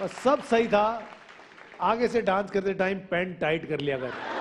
बस सब सही था। आगे से डांस करते टाइम पैंट टाइट कर लिया कर।